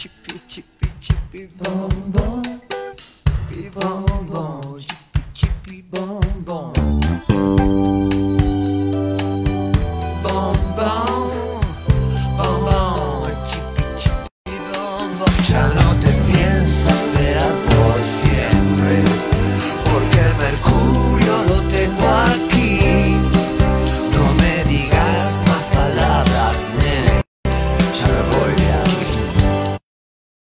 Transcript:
chippy chippy chippy bon bon, bon bon, chippy chippy bon bon.